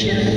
Sure.